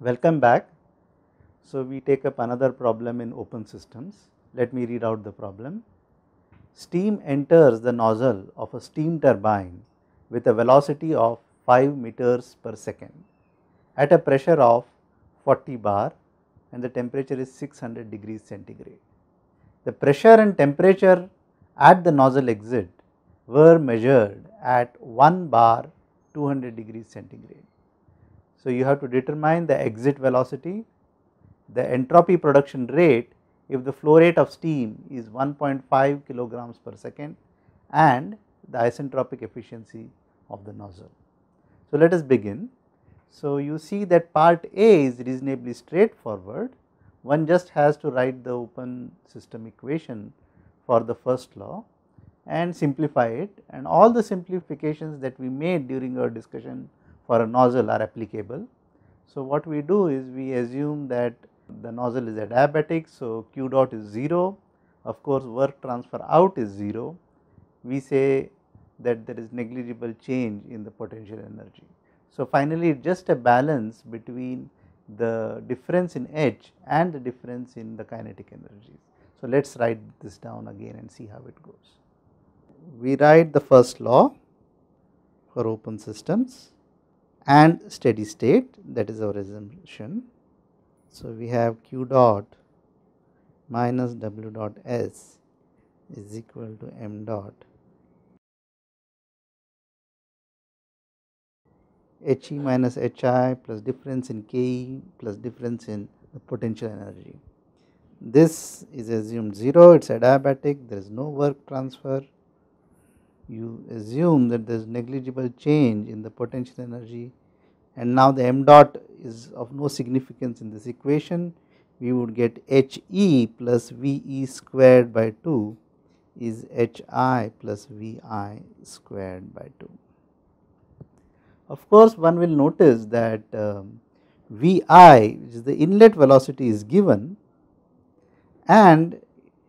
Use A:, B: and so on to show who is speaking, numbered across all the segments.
A: Welcome back. So, we take up another problem in open systems. Let me read out the problem. Steam enters the nozzle of a steam turbine with a velocity of 5 meters per second at a pressure of 40 bar and the temperature is 600 degrees centigrade. The pressure and temperature at the nozzle exit were measured at 1 bar 200 degrees centigrade. So, you have to determine the exit velocity, the entropy production rate if the flow rate of steam is 1.5 kilograms per second and the isentropic efficiency of the nozzle. So, let us begin. So, you see that part A is reasonably straightforward, one just has to write the open system equation for the first law and simplify it and all the simplifications that we made during our discussion for a nozzle are applicable. So, what we do is we assume that the nozzle is adiabatic. So, q dot is 0 of course, work transfer out is 0 we say that there is negligible change in the potential energy. So, finally, just a balance between the difference in H and the difference in the kinetic energies. So, let us write this down again and see how it goes. We write the first law for open systems and steady state that is our assumption. So, we have q dot minus w dot s is equal to m dot He minus Hi plus difference in Ke plus difference in the potential energy. This is assumed 0, it is adiabatic, there is no work transfer. You assume that there is negligible change in the potential energy and now the m dot is of no significance in this equation. We would get He plus Ve squared by 2 is Hi plus Vi squared by 2. Of course, one will notice that um, Vi which is the inlet velocity is given and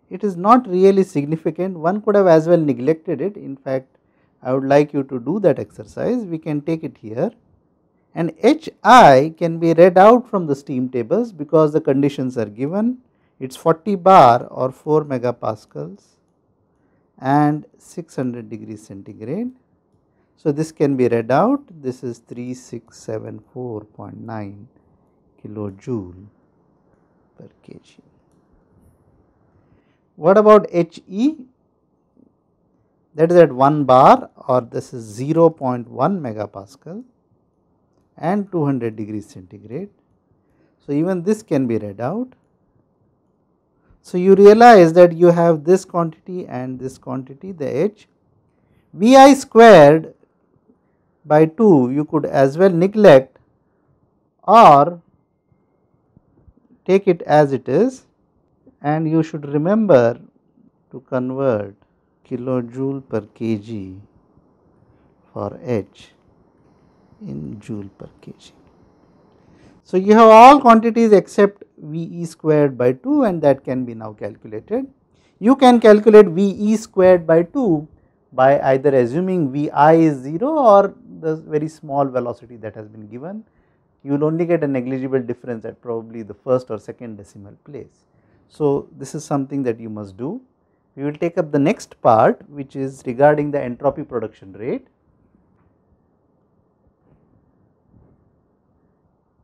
A: it is not really significant. One could have as well neglected it. In fact I would like you to do that exercise. We can take it here. And Hi can be read out from the steam tables because the conditions are given. It is 40 bar or 4 megapascals and 600 degrees centigrade. So, this can be read out. This is 3674.9 kilojoule per kg. What about He that is at 1 bar or this is 0.1 megapascal and 200 degrees centigrade. So, even this can be read out. So, you realize that you have this quantity and this quantity the H Vi squared by 2 you could as well neglect or take it as it is and you should remember to convert kilojoule per kg for H in joule per kg. So, you have all quantities except V e squared by 2 and that can be now calculated. You can calculate V e squared by 2 by either assuming V i is 0 or the very small velocity that has been given you will only get a negligible difference at probably the first or second decimal place. So, this is something that you must do. We will take up the next part which is regarding the entropy production rate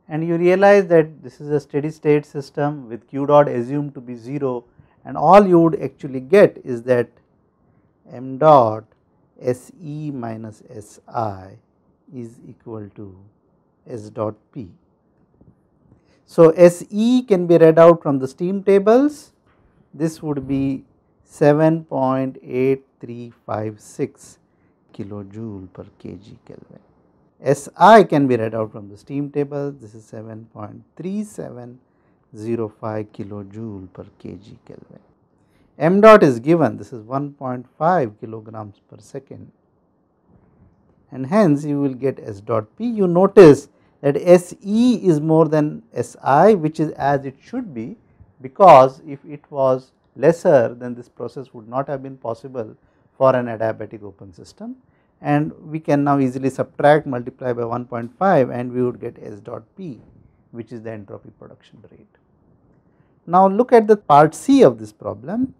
A: and you realize that this is a steady state system with q dot assumed to be 0 and all you would actually get is that m dot S e minus S i is equal to S dot P. So, S e can be read out from the steam tables this would be 7.8356 kilojoule per kg Kelvin. S i can be read out from the steam table this is 7.3705 kilojoule per kg Kelvin. M dot is given this is 1.5 kilograms per second and hence you will get S dot P. You notice that SE is more than SI which is as it should be because if it was lesser then this process would not have been possible for an adiabatic open system and we can now easily subtract multiply by 1.5 and we would get S dot P which is the entropy production rate. Now look at the part C of this problem.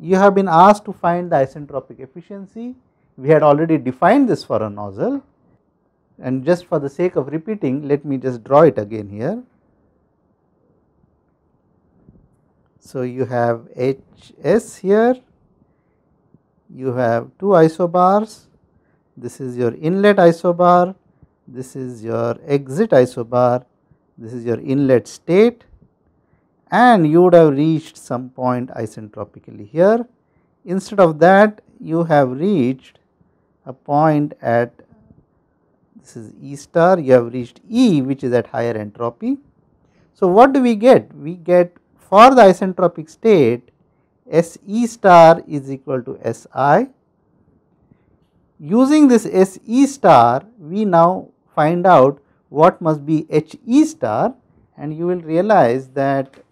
A: You have been asked to find the isentropic efficiency. We had already defined this for a nozzle and just for the sake of repeating let me just draw it again here. So you have HS here, you have two isobars, this is your inlet isobar, this is your exit isobar, this is your inlet state and you would have reached some point isentropically here. Instead of that you have reached a point at this is E star you have reached E which is at higher entropy. So, what do we get? We get for the isentropic state S E star is equal to S i. Using this S E star we now find out what must be H E star and you will realize that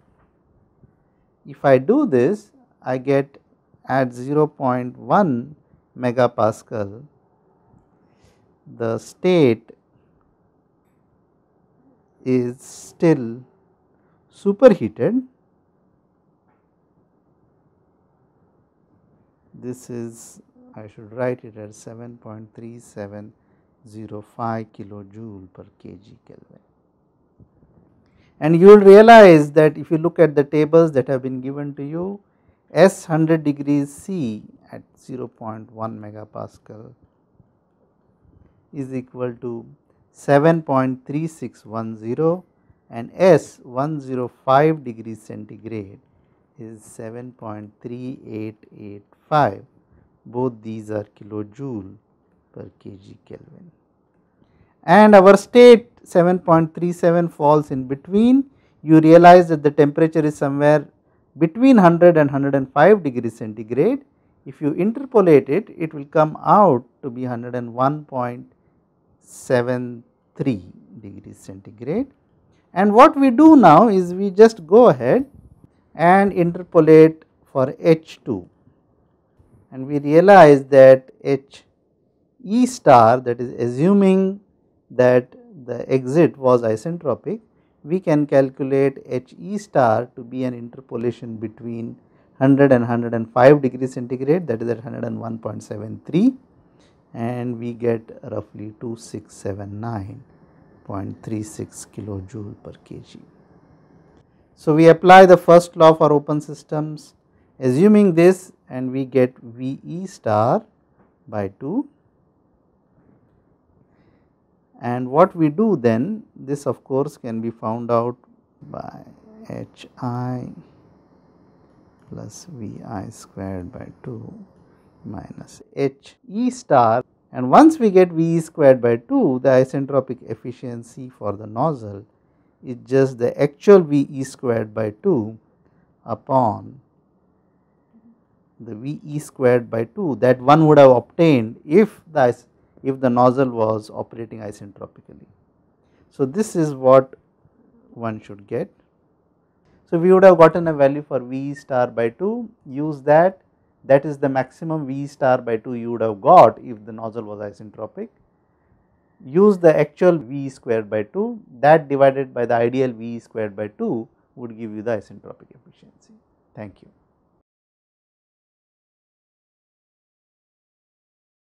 A: if I do this I get at 0.1 megapascal the state is still superheated. This is I should write it as 7.3705 kilojoule per kg Kelvin and you will realize that if you look at the tables that have been given to you S 100 degrees C at 0.1 megapascal is equal to 7.3610 and S 105 degrees centigrade is 7.3885 both these are kilojoule per kg Kelvin. And our state 7.37 falls in between. You realize that the temperature is somewhere between 100 and 105 degrees centigrade. If you interpolate it it will come out to be 101.73 degrees centigrade. And what we do now is we just go ahead and interpolate for H2 and we realize that H E star that is assuming that the exit was isentropic, we can calculate H E star to be an interpolation between 100 and 105 degree centigrade that is at 101.73 and we get roughly 2679.36 kilojoule per kg. So, we apply the first law for open systems assuming this and we get V E star by 2 and what we do then this of course can be found out by h i plus v i squared by 2 minus h e star and once we get v e squared by 2 the isentropic efficiency for the nozzle is just the actual v e squared by 2 upon the v e squared by 2 that one would have obtained if the if the nozzle was operating isentropically. So, this is what one should get. So, we would have gotten a value for V star by 2 use that that is the maximum V star by 2 you would have got if the nozzle was isentropic use the actual V squared by 2 that divided by the ideal V squared by 2 would give you the isentropic efficiency. Thank you.